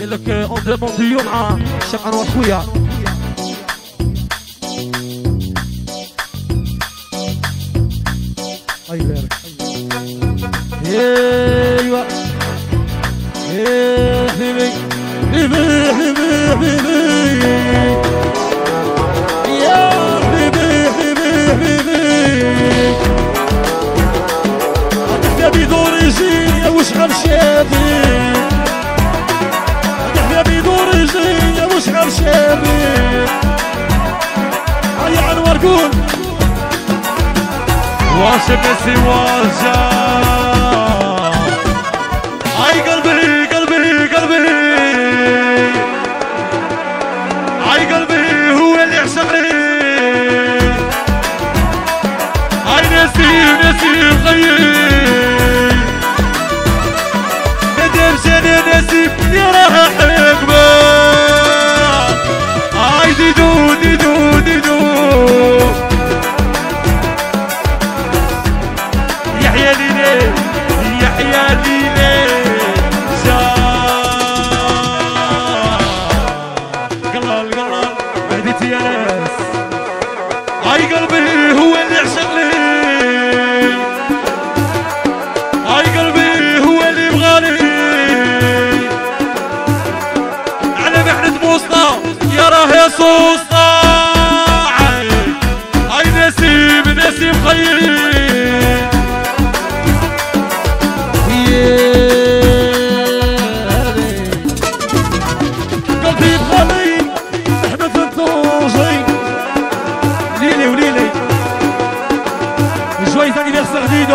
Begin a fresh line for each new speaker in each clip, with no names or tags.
قال لك اون دومونديو مع الشيخ انور خويا ايوا ايوا إيه حبيبي يا هيا انور قول
واشك سواجا أي قلبي قلبي قلبي. أي قلبي هو اللي عشقني أي نسيم نسيم خيي ندم سنة نسيم. يا راح بديت يا ناس اي قلبي هو اللي لي اي قلبي هو اللي على محنة موسطى يا راه يا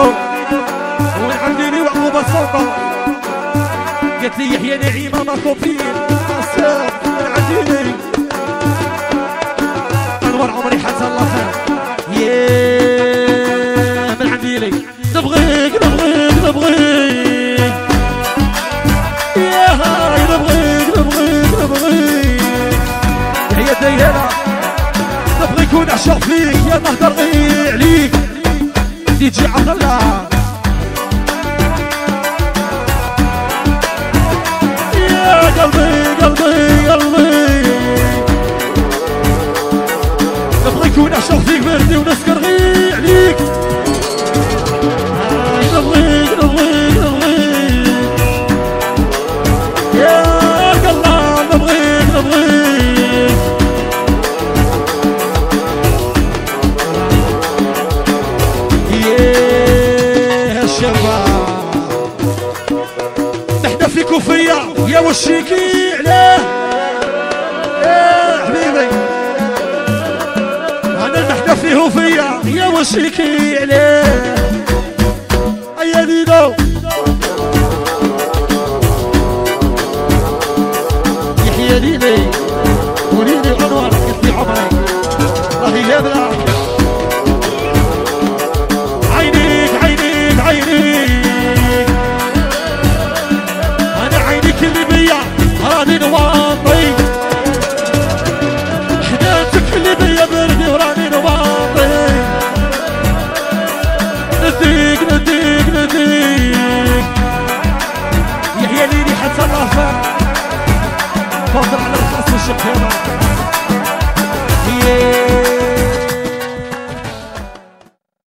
ديدو ونعملي وعقوبة السلطة قالت لي يحيى نعيمة ما كوبين اسف عنديني انور عمري حتى الله خير ياه من عندي لي. نبغيك نبغيك نبغيك. يا نبغيك نبغيك نبغيك. هي الديانة نبغيك ونعشق فيك يا نهدر غير عليك دي تجي عقلها. يا قلبي قلبي قلبي. نبغيك ونعشق فيك بردي ونسكر فيا يا وشيكي عليه. إيه، يا حبيبي. انا نحنا فيه وفيا يا وشيكي عليه. أيا ديدو يحيى ديني. وليدي انوار فاضل على الفرس والشقيرة